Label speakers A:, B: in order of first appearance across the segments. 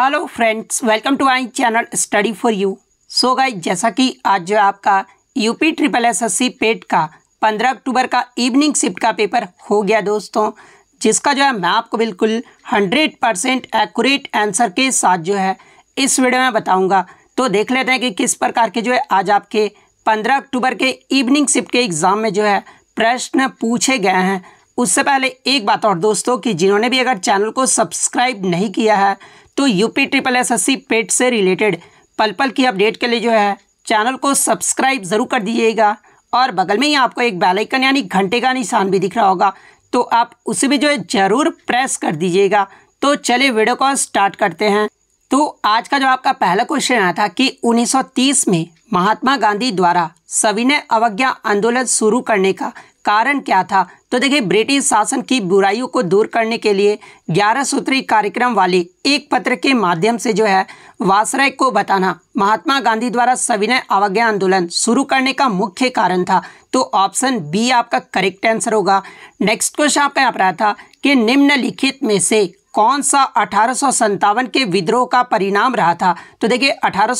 A: Hello friends welcome to my channel study for you so guys जैसा कि आज जो आपका UP triple S S C PET का 15 अक्टूबर का इवनिंग शिफ्ट का पेपर हो गया दोस्तों, जिसका जो है मैं आपको बिल्कुल 100 परसेंट एक्यूरेट आंसर के साथ जो है इस वीडियो में बताऊँगा। तो देख लेते हैं कि किस प्रकार के जो है आज आपके 15 अक्टूबर के इवनिंग शिफ्ट के एग्ज़ाम में जो है प्रश्न पूछे गए हैं। उससे पहले एक बात और दोस्तों कि जिन्होंने भी अगर चैनल को सब्सक्राइब नहीं किया है तो UP triple S S PET से रिलेटेड। पल पल की अपडेट के लिए जो है, चैनल को सब्सक्राइब ज़रूर कर दीजिएगा और बगल में ही आपको एक बेलाइकन यानी घंटे का निशान भी दिख रहा होगा तो आप उसे भी जो है ज़रूर प्रेस कर दीजिएगा। तो चलिए वीडियो को स्टार्ट करते हैं। तो आज का जो आपका पहला क्वेश्चन आया था कि 1930 में महात्मा गांधी द्वारा सविनय अवज्ञा आंदोलन शुरू करने का कारण क्या था? तो देखिए, ब्रिटिश शासन की बुराइयों को दूर करने के लिए ग्यारह सूत्री कार्यक्रम वाले एक पत्र के माध्यम से जो है, वासराय को बताना। महात्मा गांधी द्वारा सविनय अवज्ञा आंदोलन शुरू करने का मुख्य कारण था। तो ऑप्शन बी आपका करेक्ट आंसर होगा। नेक्स्ट क्वेश्चन आपका यहाँ पर था कि निम्नलिखित में से कौन सा अठारह के विद्रोह का परिणाम रहा था? तो देखिए, अठारह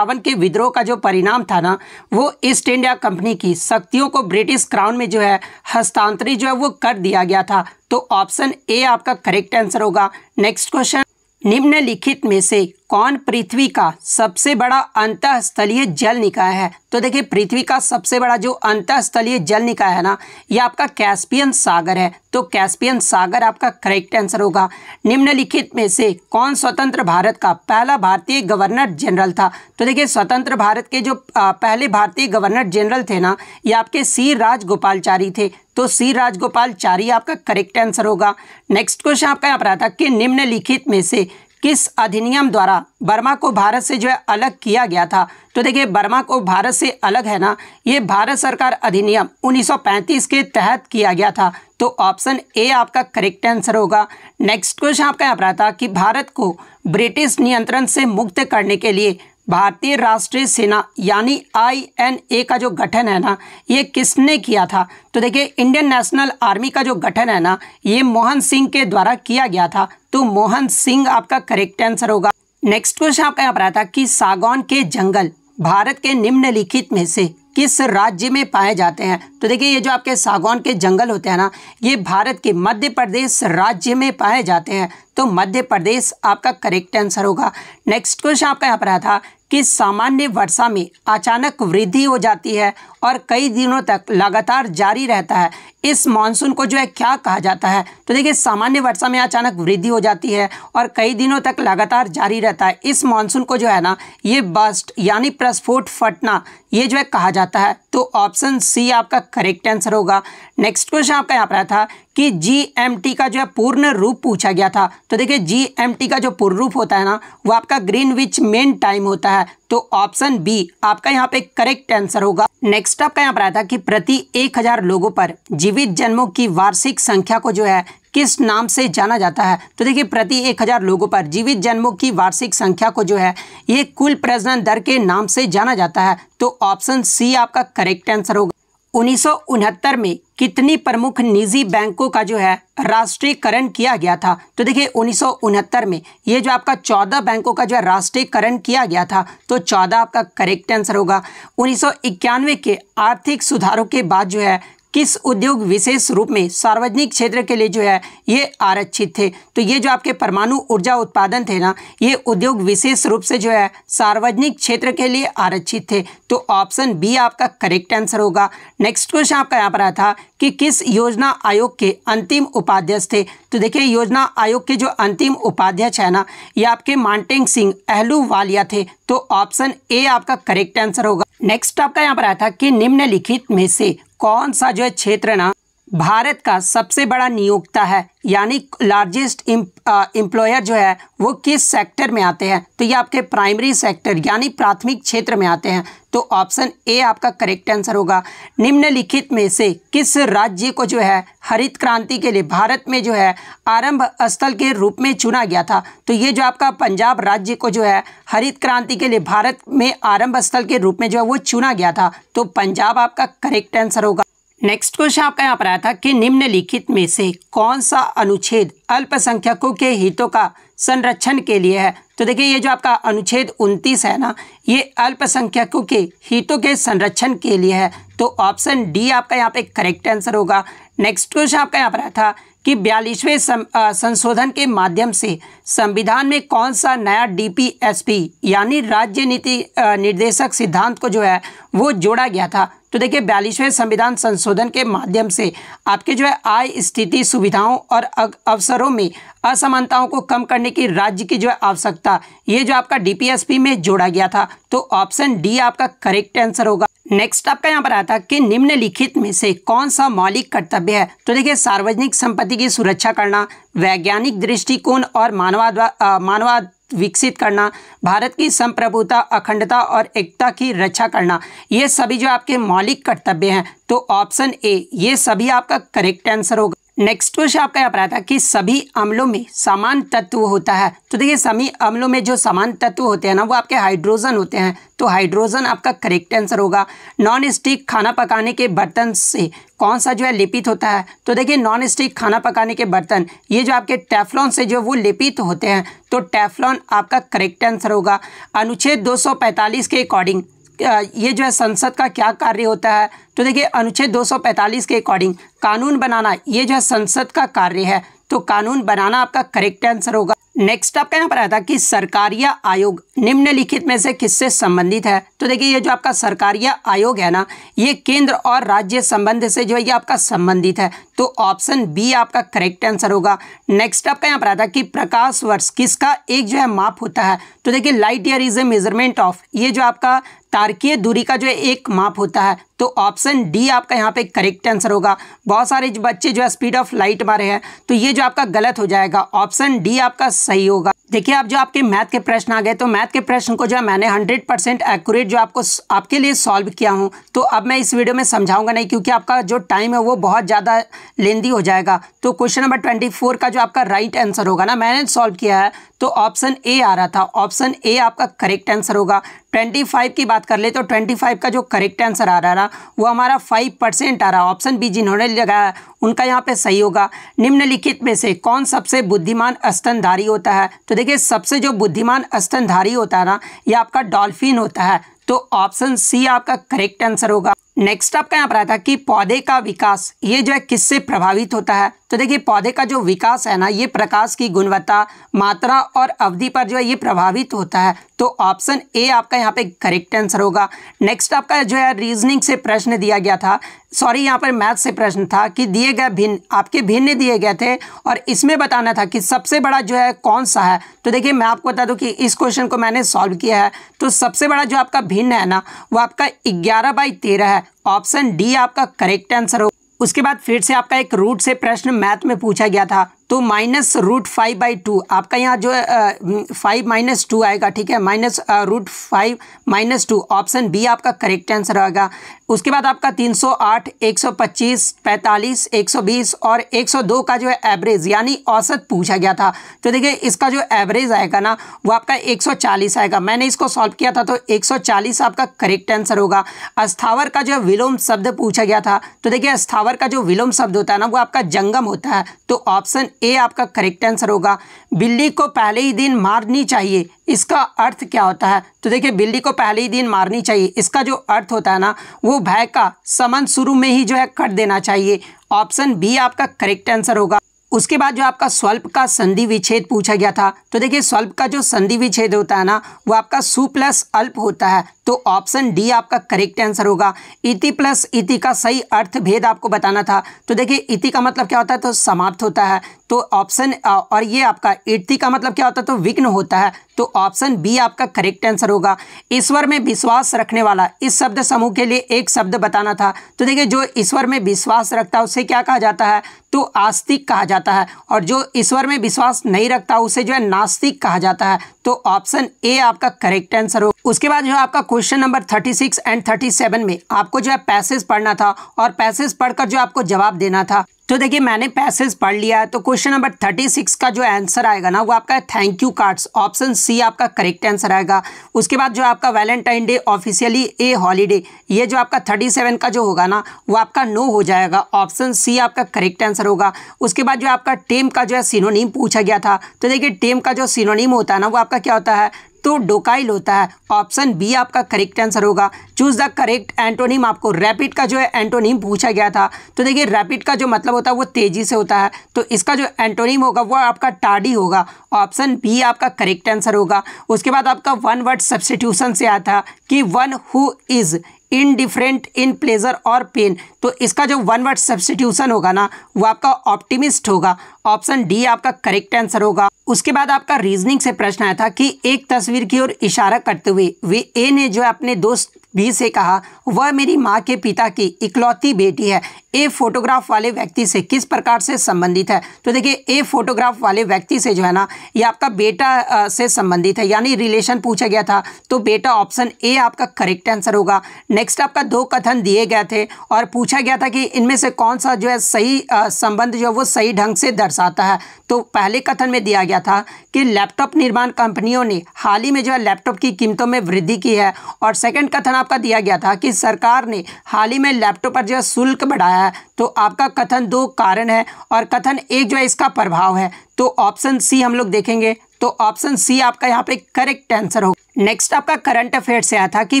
A: के विद्रोह का जो परिणाम था ना, वो ईस्ट इंडिया कंपनी की शक्तियों को ब्रिटिश क्राउन में जो है हस्तांतरित जो है वो कर दिया गया था। तो ऑप्शन ए आपका करेक्ट आंसर होगा। Next question. निम्नलिखित में से कौन पृथ्वी का सबसे बड़ा अंतःस्थलीय जल निकाय है? तो देखिए, पृथ्वी का सबसे बड़ा जो अंतःस्थलीय जल निकाय है ना, ये आपका कैस्पियन सागर है। तो कैस्पियन सागर आपका करेक्ट आंसर होगा। निम्नलिखित में से कौन स्वतंत्र भारत का पहला भारतीय गवर्नर जनरल था? तो देखिए, स्वतंत्र भारत के जो पहले भारतीय गवर्नर जनरल थे ना, ये आपके सी राजगोपालचारी थे। तो सी राजगोपालचारी आपका करेक्ट आंसर होगा। नेक्स्ट क्वेश्चन आपका यहाँ पर आता कि निम्नलिखित में से किस अधिनियम द्वारा बर्मा को भारत से जो है अलग किया गया था? तो देखिए, बर्मा को भारत से अलग है ना, ये भारत सरकार अधिनियम 1935 के तहत किया गया था। तो ऑप्शन ए आपका करेक्ट आंसर होगा। नेक्स्ट क्वेश्चन आपका यहाँ पर था कि भारत को ब्रिटिश नियंत्रण से मुक्त करने के लिए भारतीय राष्ट्रीय सेना, यानी आईएनए का जो गठन है ना, ये किसने किया था? तो देखिए इंडियन नेशनल आर्मी का जो गठन है ना, ये मोहन सिंह के द्वारा किया गया था। तो मोहन सिंह आपका करेक्ट आंसर होगा। नेक्स्ट क्वेश्चन आपका यहाँ पर आया था कि सागौन के जंगल, भारत के निम्नलिखित में से किस राज्य में पाए जाते हैं? तो देखिए, ये जो आपके सागौन के जंगल होते हैं ना, ये भारत के मध्य प्रदेश राज्य में पाए जाते हैं। तो मध्य प्रदेश आपका करेक्ट आंसर होगा। नेक्स्ट क्वेश्चन आपका यहाँ पर आया था कि सामान्य वर्षा में अचानक वृद्धि हो जाती है और कई दिनों तक लगातार जारी रहता है। इस मानसून को जो है क्या कहा जाता है? तो देखिए, सामान्य वर्षा में अचानक वृद्धि हो जाती है और कई दिनों तक लगातार जारी रहता है। इस मानसून को जो है ना, ये बस्ट यानी प्रस्फोट फटना, ये जो है कहा जाता है। तो ऑप्शन सी आपका करेक्ट आंसर होगा। नेक्स्ट क्वेश्चन आपका यहाँ पर आया था कि GMT का जो है पूर्ण रूप पूछा गया था। तो देखिए GMT का जो पूर्ण रूप होता है ना, वो आपका ग्रीन विच मेन टाइम होता है। तो ऑप्शन बी आपका यहाँ पे करेक्ट आंसर होगा। नेक्स्ट आपका यहाँ पर आया था कि प्रति एक हज़ार लोगों पर जीवित जन्मों की वार्षिक संख्या को जो है किस नाम से जाना जाता है? तो देखिए, प्रति एक हज़ार लोगों पर जीवित जन्मों की वार्षिक संख्या को जो है, ये कुल प्रजनन दर के नाम से जाना जाता है। तो ऑप्शन सी आपका करेक्ट आंसर होगा। उन्नीस सौ उनहत्तर में कितनी प्रमुख निजी बैंकों का जो है राष्ट्रीयकरण किया गया था? तो देखिए, उन्नीस सौ उनहत्तर में ये जो आपका चौदह बैंकों का जो है राष्ट्रीयकरण किया गया था तो चौदह आपका करेक्ट आंसर होगा। उन्नीस सौ इक्यानवे के आर्थिक सुधारों के बाद जो है किस उद्योग विशेष रूप में सार्वजनिक क्षेत्र के लिए जो है ये आरक्षित थे? तो ये जो आपके परमाणु ऊर्जा उत्पादन थे ना, ये उद्योग विशेष रूप से जो है सार्वजनिक क्षेत्र के लिए आरक्षित थे। तो ऑप्शन बी आपका करेक्ट आंसर होगा। नेक्स्ट क्वेश्चन आपका यहाँ पर आया था कि किस योजना आयोग के अंतिम उपाध्यक्ष थे? तो देखिए, योजना आयोग के जो अंतिम उपाध्यक्ष है ना, ये आपके मानटेंग सिंह अहलू वालिया थे। तो ऑप्शन ए आपका करेक्ट आंसर होगा। नेक्स्ट आपका यहाँ पर आया था कि निम्नलिखित में से कौन सा जो है क्षेत्र है ना भारत का सबसे बड़ा नियोक्ता है, यानी लार्जेस्ट एम्प्लॉयर जो है, वो किस सेक्टर में आते हैं? तो ये आपके प्राइमरी सेक्टर यानी प्राथमिक क्षेत्र में आते हैं। तो ऑप्शन ए आपका करेक्ट आंसर होगा। निम्नलिखित में से किस राज्य को जो है, हरित क्रांति के लिए भारत में जो है, आरंभ स्थल के रूप में चुना गया था? तो ये जो आपका पंजाब राज्य को जो है, हरित क्रांति के लिए भारत में आरंभ स्थल के रूप में जो है, वो चुना गया था। तो पंजाब आपका करेक्ट आंसर होगा। नेक्स्ट क्वेश्चन आपका यहाँ पर आया था कि निम्नलिखित में से कौन सा अनुच्छेद अल्पसंख्यकों के हितों का संरक्षण के लिए है? तो देखिए, ये जो आपका अनुच्छेद उनतीस है ना, ये अल्पसंख्यकों के हितों के संरक्षण के लिए है। तो ऑप्शन डी आपका यहाँ पे करेक्ट आंसर होगा। नेक्स्ट क्वेश्चन आपका यहाँ पर आया था कि बयालीसवें संशोधन के माध्यम से संविधान में कौन सा नया डीपीएसपी यानी राज्य नीति निर्देशक सिद्धांत को जो है, वो जोड़ा गया था? तो देखिए, बयालीसवें संविधान संशोधन के माध्यम से आपके जो है, आय, स्थिति, सुविधाओं और अवसरों में असमानताओं को कम करने की राज्य की जो है, आवश्यकता, ये जो आपका डीपीएसपी में जोड़ा गया था तो ऑप्शन डी आपका करेक्ट आंसर होगा। नेक्स्ट आपका यहाँ पर आता है कि निम्नलिखित में से कौन सा मौलिक कर्तव्य है? तो देखिए, सार्वजनिक संपत्ति की सुरक्षा करना, वैज्ञानिक दृष्टिकोण और मानवाद मानवाद विकसित करना, भारत की संप्रभुता, अखंडता और एकता की रक्षा करना, ये सभी जो आपके मौलिक कर्तव्य हैं तो ऑप्शन ए ये सभी आपका करेक्ट आंसर होगा। नेक्स्ट क्वेश्चन आपका यहाँ पर आता है कि सभी अम्लों में समान तत्व होता है। तो देखिए, सभी अम्लों में जो समान तत्व होते हैं ना, वो आपके हाइड्रोजन होते हैं। तो हाइड्रोजन आपका करेक्ट आंसर होगा। नॉन स्टिक खाना पकाने के बर्तन से कौन सा जो है लिपित होता है? तो देखिए नॉन स्टिक खाना पकाने के बर्तन, ये जो आपके टेफ्लॉन से जो वो लिपित होते हैं। तो टेफ्लॉन आपका करेक्ट आंसर होगा। अनुच्छेद 245 के अकॉर्डिंग ये जो है संसद का क्या कार्य होता है? तो देखिए, अनुच्छेद 245 के अकॉर्डिंग कानून बनाना, ये जो है संसद का कार्य है। तो कानून बनाना आपका करेक्ट आंसर होगा। नेक्स्ट आपका यहाँ पर आया था कि सरकारिया आयोग निम्नलिखित में से किससे संबंधित है? तो देखिए, ये जो आपका सरकारिया आयोग है ना, ये केंद्र और राज्य संबंध से जो है ये आपका संबंधित है। तो ऑप्शन बी आपका करेक्ट आंसर होगा। नेक्स्ट आपका यहाँ पर आता कि प्रकाश वर्ष किसका एक जो है माप होता है? तो देखिए, light year is a measurement of ये जो आपका तारकीय दूरी का जो एक माप होता है। तो ऑप्शन डी आपका यहाँ पे करेक्ट आंसर होगा। बहुत सारे बच्चे जो है स्पीड ऑफ़ लाइट मारे हैं तो ये जो आपका गलत हो जाएगा। ऑप्शन डी आपका सही होगा। देखिए अब जो आपके मैथ के प्रश्न आ गए तो मैथ के प्रश्न को जो है मैंने हंड्रेड परसेंट एक्यूरेट जो आपको आपके लिए सॉल्व किया हूँ। तो अब मैं इस वीडियो में समझाऊँगा नहीं, क्योंकि आपका जो टाइम है वो बहुत ज़्यादा लेंदी हो जाएगा। तो क्वेश्चन नंबर ट्वेंटी फोर का जो आपका राइट आंसर होगा ना, मैंने सॉल्व किया है तो ऑप्शन ए आ रहा था। ऑप्शन ए आपका करेक्ट आंसर होगा। ट्वेंटी फाइव की बात कर ले तो ट्वेंटी फाइव का जो करेक्ट आंसर आ रहा है ना वो हमारा फाइव परसेंट आ रहा ऑप्शन बी जिन्होंने लगाया उनका यहाँ पे सही होगा। निम्नलिखित में से कौन सबसे बुद्धिमान स्तनधारी होता है? तो देखिए, सबसे जो बुद्धिमान स्तनधारी होता है ना, ये आपका डॉल्फिन होता है। तो ऑप्शन सी आपका करेक्ट आंसर होगा। नेक्स्ट आपका यहाँ पर आता है कि पौधे का विकास, ये जो है किससे प्रभावित होता है? तो देखिए, पौधे का जो विकास है ना, ये प्रकाश की गुणवत्ता, मात्रा और अवधि पर जो है ये प्रभावित होता है। तो ऑप्शन ए आपका यहाँ पे करेक्ट आंसर होगा। नेक्स्ट आपका जो है रीजनिंग से प्रश्न दिया गया था। सॉरी यहाँ पर मैथ से प्रश्न था कि दिए गए भिन्न, आपके भिन्न दिए गए थे और इसमें बताना था कि सबसे बड़ा जो है कौन सा है? तो देखिए, मैं आपको बता दूँ कि इस क्वेश्चन को मैंने सॉल्व किया है। तो सबसे बड़ा जो आपका भिन्न है ना, वो आपका ग्यारह बाई तेरह है। ऑप्शन डी आपका करेक्ट आंसर हो। उसके बाद फिर से आपका एक रूट से प्रश्न मैथ में पूछा गया था। तो minus root five by two, आपका यहाँ जो है फाइव माइनस टू आएगा, ठीक है? Minus root five minus two, option B आपका करेक्ट आंसर आएगा। उसके बाद आपका तीन सौ आठ, एक सौ पच्चीस, पैंतालीस, एक सौ बीस और एक सौ दो का जो है एवरेज, यानी औसत पूछा गया था। तो देखिए, इसका जो एवरेज आएगा ना, वो आपका एक सौ चालीस आएगा। मैंने इसको सॉल्व किया था तो एक सौ चालीस आपका करेक्ट आंसर होगा। अस्थावर का जो विलोम शब्द पूछा गया था तो देखिए, अस्थावर का जो विलोम शब्द होता है ना, वो आपका जंगम होता है। तो ऑप्शन ए आपका करेक्ट आंसर होगा। बिल्ली को पहले ही दिन मारनी चाहिए। इसका अर्थ क्या होता है? तो देखिए, बिल्ली को पहले ही दिन मारनी चाहिए। इसका जो अर्थ होता है ना, वो भय का समन शुरू में ही जो है कर देना चाहिए। ऑप्शन बी आपका करेक्ट आंसर होगा। उसके बाद जो आपका स्वल्प का संधि विच्छेद पूछा गया था तो देखिए स्वल्प का जो संधि विच्छेद होता है ना, वो आपका सु प्लस अल्प होता है तो ऑप्शन डी आपका करेक्ट आंसर होगा। इति प्लस इति का सही अर्थ भेद आपको बताना था तो देखिए इति का मतलब क्या होता है तो समाप्त होता है तो ऑप्शन और ये आपका इति का मतलब क्या होता है तो विघ्न होता है तो ऑप्शन बी आपका करेक्ट आंसर होगा। ईश्वर में विश्वास रखने वाला, इस शब्द समूह के लिए एक शब्द बताना था तो देखिए जो ईश्वर में विश्वास रखता है, उसे क्या कहा जाता है तो आस्तिक कहा जाता है और जो ईश्वर में विश्वास नहीं रखता, उसे जो है नास्तिक कहा जाता है। तो ऑप्शन ए आपका करेक्ट आंसर हो। उसके बाद जो आपका question number thirty six and thirty seven में आपको जो है पैसेज पढ़ना था और पैसेज पढ़कर जो आपको जवाब देना था। तो देखिए, मैंने पैसेज पढ़ लिया है तो क्वेश्चन नंबर थर्टी सिक्स का जो आंसर आएगा ना, वो आपका thank you cards option C आपका करेक्ट आंसर आएगा। उसके बाद जो आपका Valentine day officially a holiday ये जो आपका थर्टी सेवन का जो होगा ना, वो आपका नो हो जाएगा। ऑप्शन सी आपका करेक्ट आंसर होगा। उसके बाद जो आपका टेम का जो है सिनोनीम पूछा गया था तो देखिए टेम का जो सिनोनीम होता है ना, वो आपका क्या होता है? तो डोकाइल होता है। ऑप्शन बी आपका करेक्ट आंसर होगा। Choose the correct antonym. आपको रैपिड का जो है एंटोनिम पूछा गया था। तो देखिए, रैपिड का जो मतलब होता है वो तेज़ी से होता है। तो इसका जो एंटोनिम होगा, वो आपका टाडी होगा। ऑप्शन बी आपका करेक्ट आंसर होगा। उसके बाद आपका वन वर्ड सब्सटीट्यूशन से आता कि one who is. Indifferent in pleasure और पेन तो इसका जो वन वर्ड सब्सटीट्यूशन होगा ना, वो आपका ऑप्टिमिस्ट होगा। ऑप्शन डी आपका करेक्ट आंसर होगा। उसके बाद आपका रीजनिंग से प्रश्न आया था कि एक तस्वीर की ओर इशारा करते हुए वे ए ने जो अपने दोस्त बी से कहा वह मेरी माँ के पिता की इकलौती बेटी है। ए फोटोग्राफ वाले व्यक्ति से किस प्रकार से संबंधित है? तो देखिए ए फोटोग्राफ वाले व्यक्ति से जो है ना, ये आपका बेटा से संबंधित है। यानी रिलेशन पूछा गया था तो बेटा ऑप्शन ए आपका करेक्ट आंसर होगा। नेक्स्ट आपका दो कथन दिए गए थे और पूछा गया था कि इनमें से कौन सा जो है सही संबंध जो है वो सही ढंग से दर्शाता है। तो पहले कथन में दिया गया था कि लैपटॉप निर्माण कंपनियों ने हाल ही में जो है लैपटॉप की कीमतों में वृद्धि की है और सेकेंड कथन आपका दिया गया था कि सरकार ने हाल ही में लैपटॉप पर जो है शुल्क बढ़ाया है तो आपका कथन दो कारण है और कथन एक जो है इसका प्रभाव है। तो ऑप्शन सी हम लोग देखेंगे। तो ऑप्शन सी आपका यहाँ पे करेक्ट आंसर होगा। नेक्स्ट आपका करंट अफेयर से आया था कि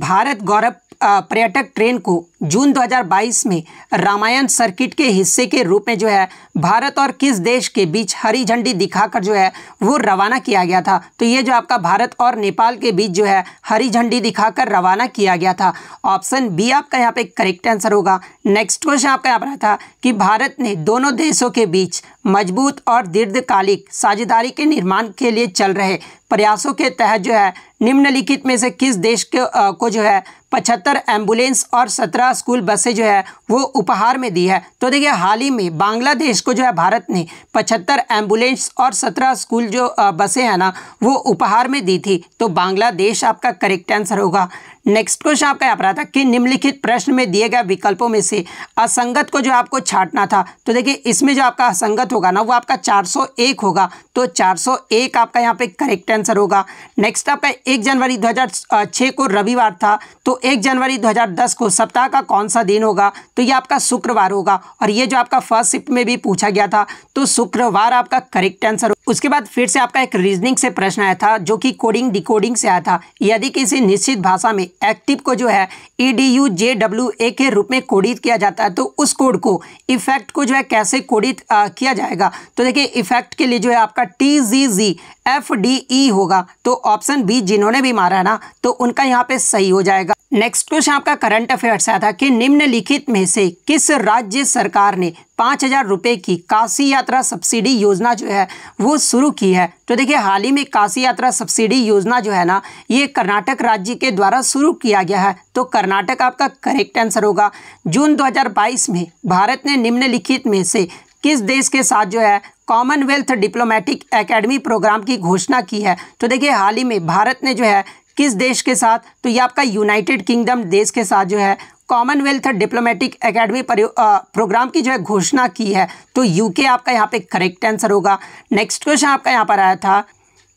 A: भारत गौरव पर्यटक ट्रेन को जून 2022 में रामायण सर्किट के हिस्से के रूप में जो है, भारत और किस देश के बीच हरी झंडी दिखाकर जो है, वो रवाना किया गया था। तो ये जो आपका भारत और नेपाल के बीच जो है, हरी झंडी दिखाकर रवाना किया गया था। ऑप्शन बी आपका यहाँ पे करेक्ट आंसर होगा। नेक्स्ट क्वेश्चन आपका यहाँ पर था कि भारत ने दोनों देशों के बीच मज़बूत और दीर्घकालिक साझेदारी के निर्माण के लिए चल रहे प्रयासों के तहत जो है, निम्नलिखित में से किस देश के को जो है, पचहत्तर एंबुलेंस और सत्रह स्कूल बसें जो है वो उपहार में दी है। तो देखिए, हाल ही में बांग्लादेश को जो है भारत ने पचहत्तर एंबुलेंस और सत्रह स्कूल जो बसें हैं ना, वो उपहार में दी थी। तो बांग्लादेश आपका करेक्ट आंसर होगा। नेक्स्ट क्वेश्चन आपका यहाँ पर आता कि निम्नलिखित प्रश्न में दिए गए विकल्पों में से असंगत को जो आपको छाटना था तो देखिए इसमें जो आपका असंगत होगा ना, वो आपका 401 होगा तो 401 आपका यहाँ पे करेक्ट आंसर होगा। नेक्स्ट आपका एक जनवरी 2006 को रविवार था तो एक जनवरी 2010 को सप्ताह का कौन सा दिन होगा तो ये आपका शुक्रवार होगा। और ये जो आपका फ़र्स्ट शिफ्ट में भी पूछा गया था तो शुक्रवार आपका करेक्ट आंसर उसके बाद फिर से आपका एक रीजनिंग से प्रश्न आया था, जो कि कोडिंग डिकोडिंग से आया था। यदि किसी निश्चित भाषा में एक्टिव को जो है E D U J W A के रूप में कोडित किया जाता है तो उस कोड को इफ़ेक्ट को जो है कैसे कोडित किया जाएगा? तो देखिए इफ़ेक्ट के लिए जो है आपका T G G F D E होगा तो ऑप्शन बी जिन्होंने भी मारा है ना तो उनका यहाँ पे सही हो जाएगा। नेक्स्ट क्वेश्चन आपका करंट अफेयर्स आया था कि निम्नलिखित में से किस राज्य सरकार ने पाँच हज़ार रुपये की काशी यात्रा सब्सिडी योजना जो है, वो शुरू की है? तो देखिए, हाल ही में काशी यात्रा सब्सिडी योजना जो है ना, ये कर्नाटक राज्य के द्वारा शुरू किया गया है। तो कर्नाटक आपका करेक्ट आंसर होगा। जून 2022 में भारत ने निम्नलिखित में से किस देश के साथ जो है कॉमनवेल्थ डिप्लोमेटिक एकेडमी प्रोग्राम की घोषणा की है? तो देखिए, हाल ही में भारत ने जो है किस देश के साथ? तो ये आपका यूनाइटेड किंगडम देश के साथ जो है कॉमनवेल्थ डिप्लोमेटिक एकेडमी प्रोग्राम की जो है घोषणा की है। तो यूके आपका यहाँ पे करेक्ट आंसर होगा। नेक्स्ट क्वेश्चन आपका यहाँ पर आया था,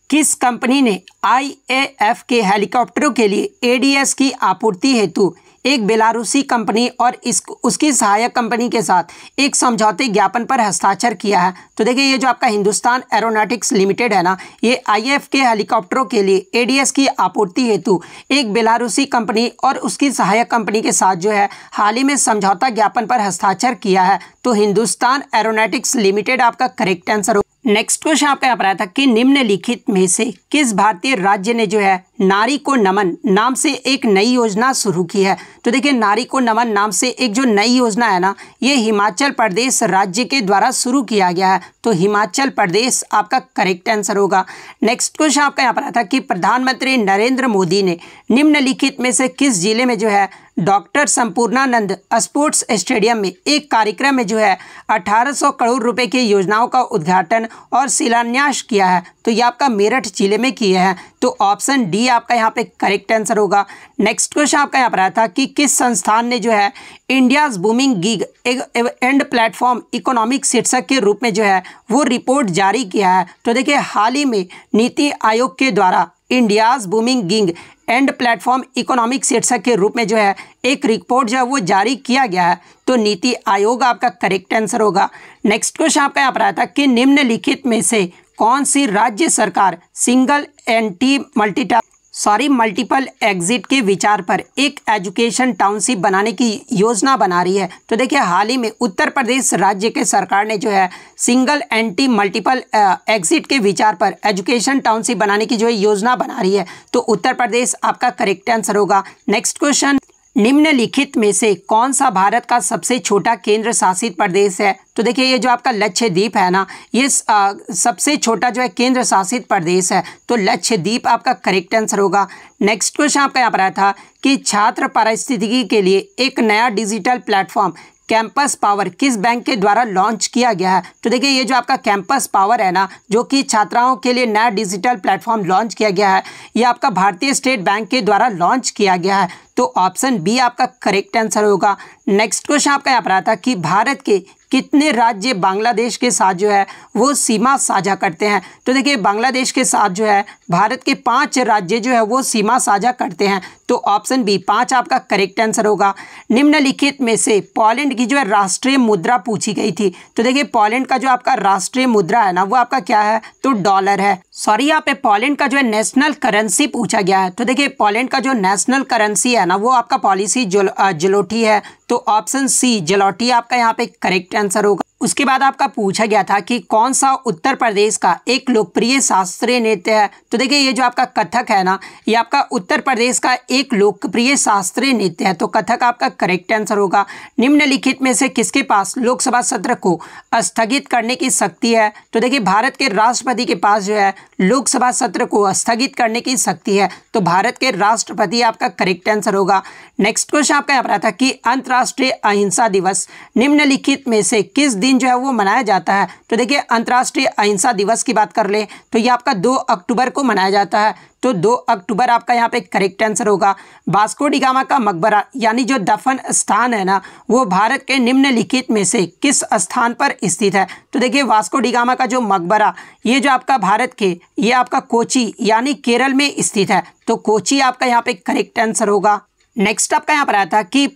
A: किस कंपनी ने आईएएफ के हेलीकॉप्टरों के लिए एडीएस की आपूर्ति हेतु एक बेलारूसी कंपनी और इस, उसकी सहायक कंपनी के साथ एक समझौते ज्ञापन पर हस्ताक्षर किया है। तो देखिए, ये जो आपका हिंदुस्तान एरोनॉटिक्स लिमिटेड है ना, ये आईएफ के हेलीकॉप्टरों के लिए एडीएस की आपूर्ति हेतु एक बेलारूसी कंपनी और उसकी सहायक कंपनी के साथ जो है, हाल ही में समझौता ज्ञापन पर हस्ताक्षर किया है। तो हिंदुस्तान एरोनॉटिक्स लिमिटेड आपका करेक्ट आंसर नेक्स्ट क्वेश्चन आपका यहाँ पर आया था कि निम्नलिखित में से किस भारतीय राज्य ने जो है, नारी को नमन नाम से एक नई योजना शुरू की है? तो देखिए, नारी को नमन नाम से एक जो नई योजना है ना, ये हिमाचल प्रदेश राज्य के द्वारा शुरू किया गया है। तो हिमाचल प्रदेश आपका करेक्ट आंसर होगा। नेक्स्ट क्वेश्चन आपका यहाँ पर था कि प्रधानमंत्री नरेंद्र मोदी ने निम्नलिखित में से किस ज़िले में जो है, डॉक्टर संपूर्णानंद स्पोर्ट्स स्टेडियम में एक कार्यक्रम में जो है 1800 करोड़ रुपए की योजनाओं का उद्घाटन और शिलान्यास किया है। तो ये आपका मेरठ ज़िले में किए हैं। तो ऑप्शन डी आपका यहाँ पे करेक्ट आंसर होगा। नेक्स्ट क्वेश्चन आपका यहाँ पर आया था कि किस संस्थान ने जो है India's booming gig and platform economic शीर्षक के रूप में जो है वो रिपोर्ट जारी किया है। तो देखिए, हाल ही में नीति आयोग के द्वारा इंडियाज बूमिंग गिंग एंड प्लेटफॉर्म इकोनॉमिक शीर्षक के रूप में जो है एक रिपोर्ट जो है वो जारी किया गया है। तो नीति आयोग आपका करेक्ट आंसर होगा। नेक्स्ट क्वेश्चन आपका यहाँ पर आया था कि निम्नलिखित में से कौन सी राज्य सरकार सिंगल एंटी मल्टीटा, सॉरी, मल्टीपल एग्जिट के विचार पर एक एजुकेशन टाउनशिप बनाने की योजना बना रही है? तो देखिए, हाल ही में उत्तर प्रदेश राज्य के सरकार ने जो है सिंगल एंटी मल्टीपल एग्जिट के विचार पर एजुकेशन टाउनशिप बनाने की जो है योजना बना रही है। तो उत्तर प्रदेश आपका करेक्ट आंसर होगा। Next question. निम्नलिखित में से कौन सा भारत का सबसे छोटा केंद्र शासित प्रदेश है? तो देखिए, ये जो आपका लक्षद्वीप है ना, ये सबसे छोटा जो है केंद्र शासित प्रदेश है। तो लक्षद्वीप आपका करेक्ट आंसर होगा। नेक्स्ट क्वेश्चन आपका यहाँ पर आया था कि छात्र पारिस्थितिकी के लिए एक नया डिजिटल प्लेटफॉर्म कैंपस पावर किस बैंक के द्वारा लॉन्च किया गया है? तो देखिए, ये जो आपका कैंपस पावर है ना, जो कि छात्राओं के लिए नया डिजिटल प्लेटफॉर्म लॉन्च किया गया है, ये आपका भारतीय स्टेट बैंक के द्वारा लॉन्च किया गया है। तो ऑप्शन बी आपका करेक्ट आंसर होगा। नेक्स्ट क्वेश्चन आपका यहाँ पर आता कि भारत के कितने राज्य बांग्लादेश के साथ जो है, वो सीमा साझा करते हैं। तो देखिए, बांग्लादेश के साथ जो है, भारत के पाँच राज्य जो है, वो सीमा साझा करते हैं। तो ऑप्शन बी, पाँच आपका करेक्ट आंसर होगा। निम्नलिखित में से पोलैंड की जो है, राष्ट्रीय मुद्रा पूछी गई थी। तो देखिए, पोलैंड का जो आपका राष्ट्रीय मुद्रा है ना, वो आपका क्या है? तो डॉलर है। सॉरी, यहाँ पे पोलैंड का जो है, नेशनल करेंसी पूछा गया है। तो देखिए, पोलैंड का जो नेशनल करेंसी है ना, वो आपका पॉलिसी जलोठी है। तो ऑप्शन सी, जलोटी आपका यहाँ पे करेक्ट होगा। उसके बाद आपका पूछा गया था कि कौन सा उत्तर प्रदेश का एक लोकप्रिय शास्त्रीय नृत्य है? तो देखिए, ये जो आपका कथक है ना, ये आपका उत्तर प्रदेश का एक लोकप्रिय शास्त्रीय नृत्य है। तो कथक आपका करेक्ट आंसर होगा। निम्नलिखित में से किसके पास लोकसभा सत्र को स्थगित करने की शक्ति है? तो देखिए, भारत के राष्ट्रपति के पास जो है, लोकसभा सत्र को स्थगित करने की शक्ति है। तो भारत के राष्ट्रपति आपका करेक्ट आंसर होगा। नेक्स्ट क्वेश्चन आपका यहाँ पर था कि अंतर्राष्ट्रीय अहिंसा दिवस, निम्नलिखित में से किस दिन जो है वो मनाया जाता है। तो देखिए, अंतर्राष्ट्रीय अहिंसा दिवस की बात कर ले तो ये आपका दो अक्टूबर को मनाया जाता है। तो दो अक्टूबर आपका यहाँ पे करेक्ट आंसर होगा। बास्को डिगामा का मकबरा, यानी जो दफन स्थान है ना, वो भारत के निम्नलिखित में से किस स्थान पर स्थित है? तो देखिए, वास्को डिगामा का जो मकबरा, ये जो आपका भारत के, ये आपका कोची, यानी केरल में स्थित है। तो कोची आपका यहाँ पे करेक्ट आंसर होगा। नेक्स्ट आपका यहाँ पर आया था कि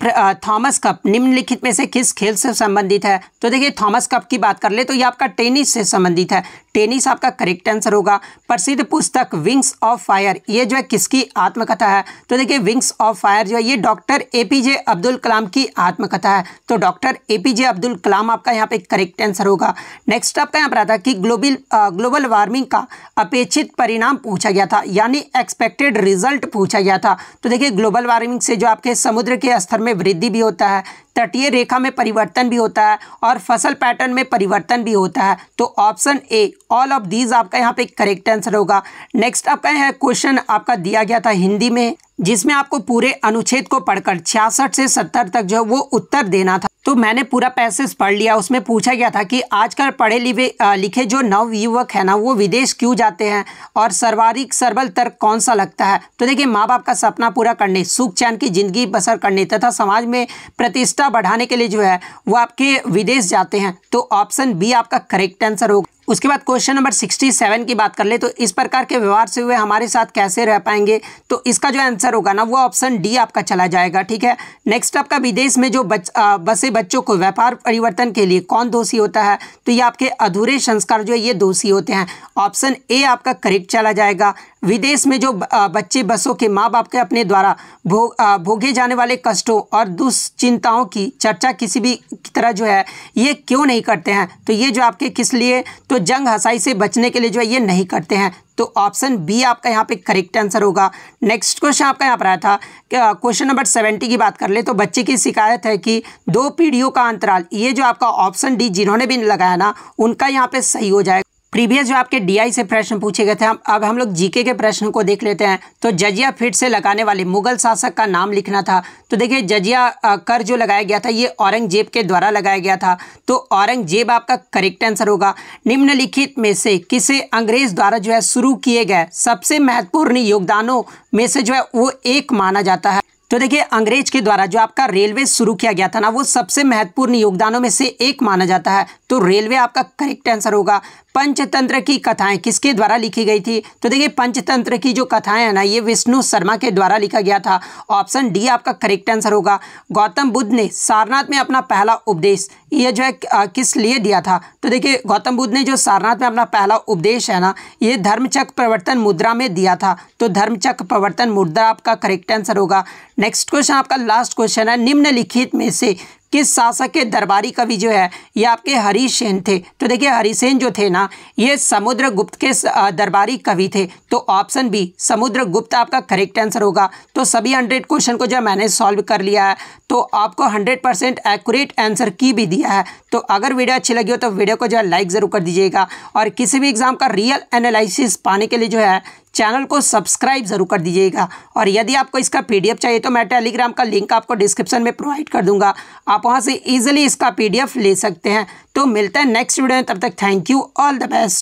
A: थॉमस कप निम्नलिखित में से किस खेल से संबंधित है? तो देखिए थॉमस कप की बात कर ले तो ये आपका टेनिस से संबंधित है। टेनिस आपका करेक्ट आंसर होगा। प्रसिद्ध पुस्तक विंग्स ऑफ़ फायर ये जो है किसकी आत्मकथा है? तो देखिए विंग्स ऑफ़ फायर जो है, ये डॉक्टर एपीजे अब्दुल कलाम की आत्मकथा है। तो डॉक्टर एपीजे अब्दुल कलाम आपका यहाँ पे करेक्ट आंसर होगा। नेक्स्ट आपका यहाँ पर आता है कि ग्लोबल ग्लोबल वार्मिंग का अपेक्षित परिणाम पूछा गया था, यानी एक्सपेक्टेड रिज़ल्ट पूछा गया था। तो देखिए ग्लोबल वार्मिंग से जो आपके समुद्र के स्तर में वृद्धि भी होता है तटीय रेखा में परिवर्तन भी होता है और फ़सल पैटर्न में परिवर्तन भी होता है। तो option A all of these आपका यहाँ पे करेक्ट आंसर होगा। नेक्स्ट आपका है क्वेश्चन आपका दिया गया था हिंदी में, जिसमें आपको पूरे अनुच्छेद को पढ़कर छियासठ से सत्तर तक जो है वो उत्तर देना था। तो मैंने पूरा पैसेज पढ़ लिया। उसमें पूछा गया था कि आजकल पढ़े लिखे जो नव युवक है ना, वो विदेश क्यों जाते हैं और सर्वाधिक सर्वल तर्क कौन सा लगता है? तो देखिए माँ बाप का सपना पूरा करने, सुख चैन की ज़िंदगी बसर करने तथा समाज में प्रतिष्ठा बढ़ाने के लिए जो है, वो आपके विदेश जाते हैं। तो ऑप्शन बी आपका करेक्ट आंसर होगा। उसके बाद क्वेश्चन नंबर सिक्सटी सेवन की बात कर ले तो इस प्रकार के व्यवहार से हुए हमारे साथ कैसे रह पाएँगे? तो इसका जो आंसर होगा ना वो ऑप्शन डी आपका चला जाएगा ठीक है? नेक्स्ट आपका विदेश में जो बच आ, बसे बच्चों को व्यापार परिवर्तन के लिए कौन दोषी होता है? तो ये आपके अधूरे संस्कार जो है ये दोषी होते हैं। ऑप्शन ए आपका करेक्ट चला जाएगा। विदेश में जो बच्चे बसों के माँ बाप के अपने द्वारा भोग भोगे जाने वाले कष्टों और दुश्चिंताओं की चर्चा किसी भी तरह जो है, ये क्यों नहीं करते हैं? तो ये जो आपके किस लिए तो जंग हसाई से बचने के लिए जो है, ये नहीं करते हैं। तो ऑप्शन बी आपका यहाँ पे करेक्ट आंसर होगा। नेक्स्ट क्वेश्चन आपका यहाँ पर आया था क्वेश्चन नंबर सेवेंटी की बात कर ले तो बच्चे की शिकायत है कि दो पीढ़ियों का अंतराल, ये जो आपका ऑप्शन डी जिन्होंने भी लगाया ना, उनका यहाँ पे सही हो जाएगा। प्रीवियस जो आपके डीआई से प्रश्न पूछे गए थे, हम अब हम लोग जीके के प्रश्न को देख लेते हैं। तो जजिया फिट से लगाने वाले मुगल शासक का नाम लिखना था। तो देखिए, जजिया कर जो लगाया गया था, ये औरंगज़ेब के द्वारा लगाया गया था। तो औरंगज़ेब आपका करेक्ट आंसर होगा। निम्नलिखित में से किसे अंग्रेज़ द्वारा जो है शुरू किए गए सबसे महत्वपूर्ण योगदानों में से जो है वो एक माना जाता है? तो देखिए, अंग्रेज़ के द्वारा जो आपका रेलवे शुरू किया गया था ना, वो सबसे महत्वपूर्ण योगदानों में से एक माना जाता है। तो रेलवे आपका करेक्ट आंसर होगा। पंचतंत्र की कथाएँ किसके द्वारा लिखी गई थी? तो देखिए, पंचतंत्र की जो कथाएँ हैं ना, ये विष्णु शर्मा के द्वारा लिखा गया था। ऑप्शन डी आपका करेक्ट आंसर होगा। गौतम बुद्ध ने सारनाथ में अपना पहला उपदेश ये जो है किस लिए दिया था? तो देखिए, गौतम बुद्ध ने जो सारनाथ में अपना पहला उपदेश है ना, ये धर्मचक्र प्रवर्तन मुद्रा में दिया था। तो धर्मचक्र प्रवर्तन मुद्रा आपका करेक्ट आंसर होगा। नेक्स्ट क्वेश्चन आपका लास्ट क्वेश्चन है। निम्नलिखित में से किस शासक के दरबारी कवि जो है, ये आपके हरिसेन थे। तो देखिए, हरिसेन जो थे ना, ये समुद्रगुप्त के दरबारी कवि थे। तो ऑप्शन बी समुद्रगुप्त आपका करेक्ट आंसर होगा। तो सभी हंड्रेड क्वेश्चन को जो मैंने सॉल्व कर लिया है। तो आपको हंड्रेड परसेंट एक्यूरेट आंसर की भी दिया है। तो अगर वीडियो अच्छी लगी हो तो वीडियो को जो है लाइक ज़रूर कर दीजिएगा। और किसी भी एग्ज़ाम का रियल एनालिसिस पाने के लिए जो है चैनल को सब्सक्राइब ज़रूर कर दीजिएगा। और यदि आपको इसका पीडीएफ चाहिए तो मैं टेलीग्राम का लिंक आपको डिस्क्रिप्शन में प्रोवाइड कर दूँगा। आप वहाँ से इजीली इसका पीडीएफ ले सकते हैं। तो मिलता है नेक्स्ट वीडियो में, तब तक thank you all the best